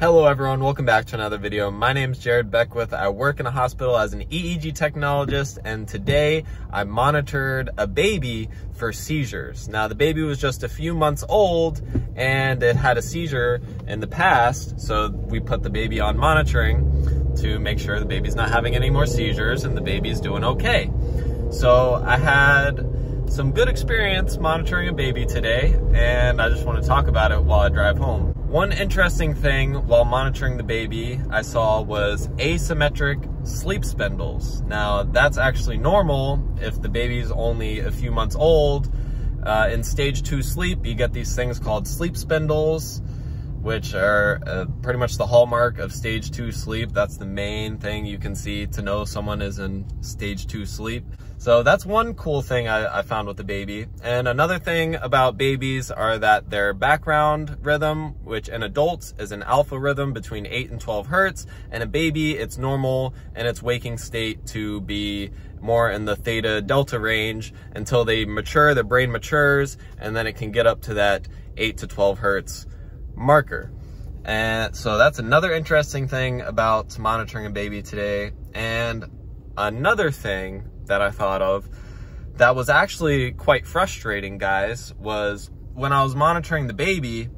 Hello everyone, welcome back to another video. My name is Jared Beckwith. I work in a hospital as an EEG technologist and today I monitored a baby for seizures. Now the baby was just a few months old and it had a seizure in the past, so we put the baby on monitoring to make sure the baby's not having any more seizures and the baby's doing okay. So I had some good experience monitoring a baby today and I just want to talk about it while I drive home. One interesting thing while monitoring the baby I saw was asymmetric sleep spindles. Now that's actually normal if the baby's only a few months old. Uh, in stage two sleep, you get these things called sleep spindles, which are uh, pretty much the hallmark of stage two sleep. That's the main thing you can see to know someone is in stage two sleep. So that's one cool thing I, I, found with the baby. And another thing about babies are that their background rhythm, which in adults is an alpha rhythm between 8 and 12 hertz, and a baby, it's normal in its waking state to be more in the theta delta range until they mature, the brain matures, and then it can get up to that 8 to 12 hertz marker. And so that's another interesting thing about monitoring a baby today. And another thing that I thought of that was actually quite frustrating, guys, was when I was monitoring the baby,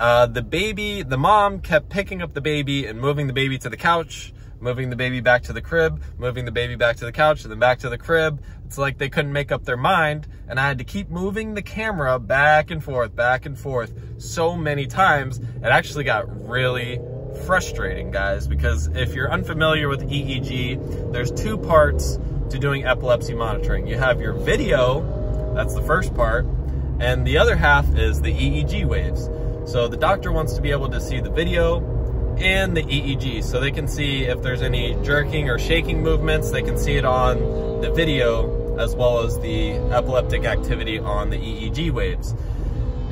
uh, the baby, the mom kept picking up the baby and moving the baby to the couch, moving the baby back to the crib, moving the baby back to the couch, and then back to the crib. It's like they couldn't make up their mind, and I had to keep moving the camera back and forth, back and forth so many times. It actually got really frustrating, guys, because if you're unfamiliar with EEG, there's two parts to doing epilepsy monitoring. You have your video, that's the first part, and the other half is the EEG waves. So the doctor wants to be able to see the video and the EEG, so they can see if there's any jerking or shaking movements, they can see it on the video as well as the epileptic activity on the EEG waves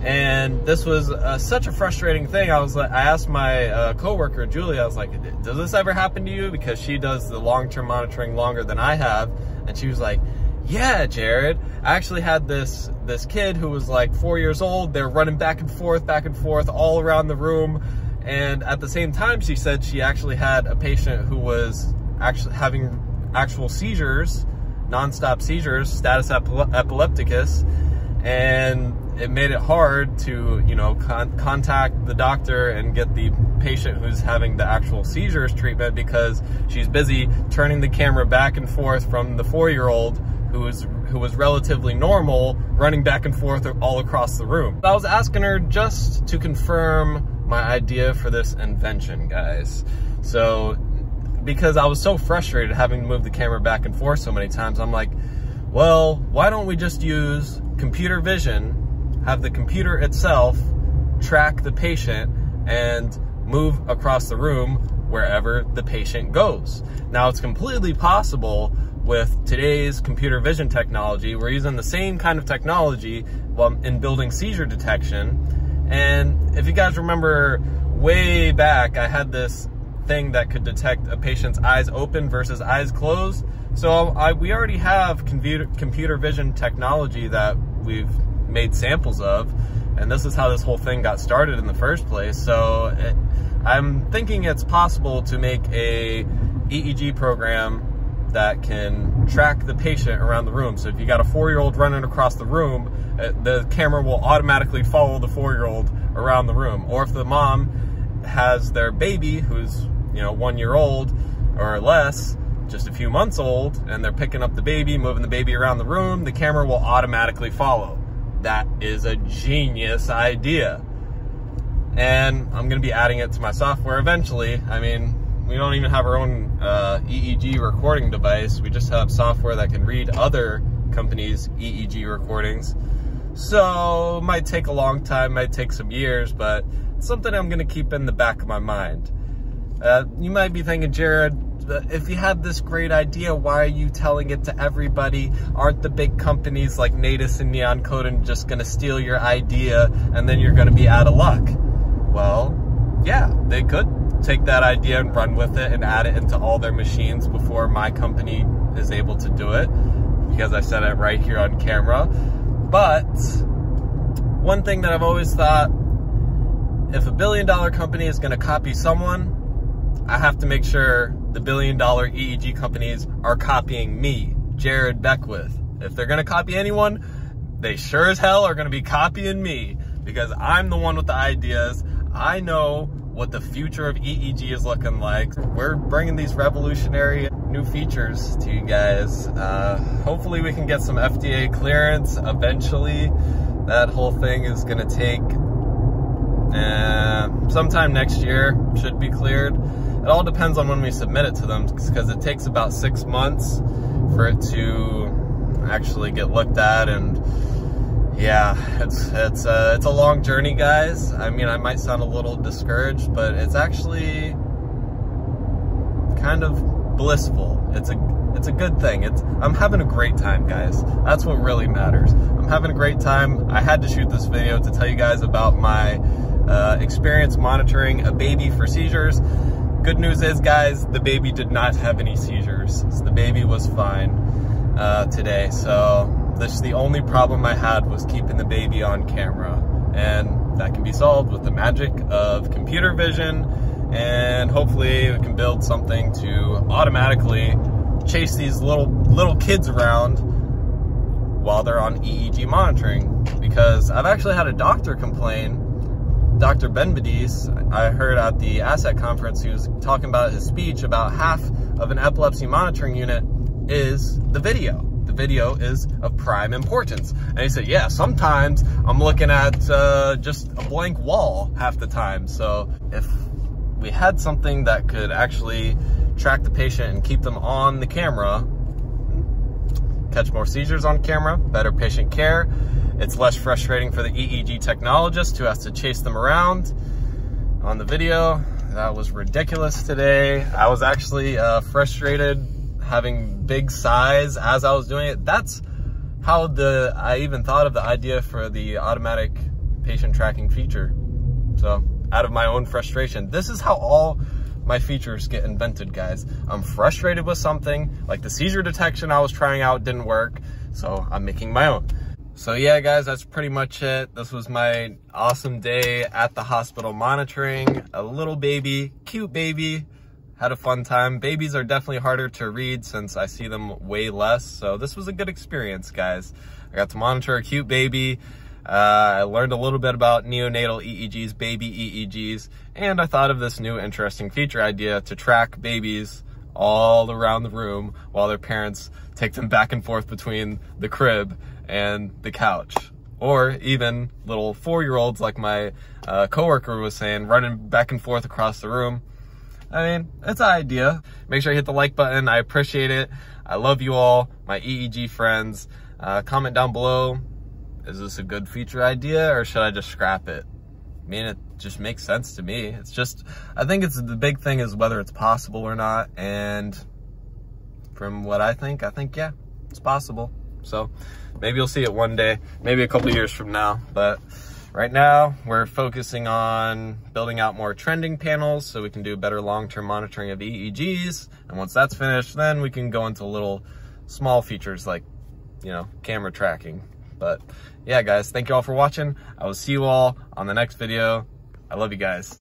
and this was uh, such a frustrating thing. I was like, I asked my uh, coworker Julia, I was like, "Does this ever happen to you?" Because she does the long-term monitoring longer than I have, and she was like, "Yeah, Jared. I actually had this this kid who was like four years old. They're running back and forth, back and forth, all around the room." And at the same time, she said she actually had a patient who was actually having actual seizures, nonstop seizures, status epilepticus, and it made it hard to, you know, con contact the doctor and get the patient who's having the actual seizures treatment because she's busy turning the camera back and forth from the four-year-old who was who was relatively normal, running back and forth all across the room. I was asking her just to confirm my idea for this invention, guys. So, because I was so frustrated having to move the camera back and forth so many times, I'm like, well, why don't we just use computer vision have the computer itself track the patient and move across the room wherever the patient goes. Now it's completely possible with today's computer vision technology. We're using the same kind of technology in building seizure detection. And if you guys remember way back, I had this thing that could detect a patient's eyes open versus eyes closed. So I, we already have computer, vision technology that we've made samples of. And this is how this whole thing got started in the first place. So it, I'm thinking it's possible to make a EEG program that can track the patient around the room. So if you got a four-year-old running across the room, uh, the camera will automatically follow the four-year-old around the room. Or if the mom has their baby who's, you know, one year old or less, just a few months old, and they're picking up the baby, moving the baby around the room, the camera will automatically follow that is a genius idea. And I'm going to be adding it to my software eventually. I mean, we don't even have our own uh, EEG recording device. We just have software that can read other companies' EEG recordings. So it might take a long time, might take some years, but it's something I'm going to keep in the back of my mind. Uh, you might be thinking, Jared, if you have this great idea, why are you telling it to everybody? Aren't the big companies like Natus and Nihon Kohden just gonna steal your idea and then you're gonna be out of luck? Well, yeah, they could take that idea and run with it and add it into all their machines before my company is able to do it because I said it right here on camera. But one thing that I've always thought if a billion dollar company is gonna copy someone, I have to make sure the billion dollar EEG companies are copying me, Jared Beckwith. If they're gonna copy anyone, they sure as hell are gonna be copying me because I'm the one with the ideas. I know what the future of EEG is looking like. We're bringing these revolutionary new features to you guys. Uh, hopefully we can get some FDA clearance eventually. That whole thing is gonna take sometime next year, should be cleared. It all depends on when we submit it to them because it takes about six months for it to actually get looked at and yeah, it's it's uh, it's a long journey, guys. I mean, I might sound a little discouraged, but it's actually kind of blissful. It's a it's a good thing. It's I'm having a great time, guys. That's what really matters. I'm having a great time. I had to shoot this video to tell you guys about my uh, experience monitoring a baby for seizures. Good news is, guys, the baby did not have any seizures. So the baby was fine uh, today. So this, the only problem I had was keeping the baby on camera. And that can be solved with the magic of computer vision. And hopefully we can build something to automatically chase these little little kids around while they're on EEG monitoring. Because I've actually had a doctor complain, Dr. Benbadis, I heard at the ASET conference, he was talking about his speech about half of an epilepsy monitoring unit is the video the video is of prime importance. And he said, yeah, sometimes I'm looking at uh, just a blank wall half the time. So if we had something that could actually track the patient and keep them on the camera, catch more seizures on camera, better patient care. It's less frustrating for the EEG technologist who has to chase them around on the video. That was ridiculous today. I was actually uh, frustrated having big size as I was doing it. That's how the I even thought of the idea for the automatic patient tracking feature. So out of my own frustration, this is how all my features get invented, guys. I'm frustrated with something, like the seizure detection I was trying out didn't work, so I'm making my own. So yeah, guys, that's pretty much it. This was my awesome day at the hospital monitoring a little baby, cute baby, had a fun time. Babies are definitely harder to read since I see them way less. So this was a good experience, guys. I got to monitor a cute baby. Uh, I learned a little bit about neonatal EEGs, baby EEGs, and I thought of this new interesting feature idea to track babies all around the room while their parents take them back and forth between the crib and the couch. Or even little four-year-olds like my uh, coworker was saying, running back and forth across the room. I mean, it's an idea. Make sure you hit the like button. I appreciate it. I love you all, my EEG friends. Uh, comment down below. Is this a good feature idea or should I just scrap it? I mean, it just makes sense to me. It's just, I think it's the big thing is whether it's possible or not. And from what I think, I think, yeah, it's possible. So maybe you'll see it one day, maybe a couple years from now, but Right now, we're focusing on building out more trending panels so we can do better long-term monitoring of EEGs. And once that's finished, then we can go into little small features like, you know, camera tracking. But yeah, guys, thank you all for watching. I will see you all on the next video. I love you guys.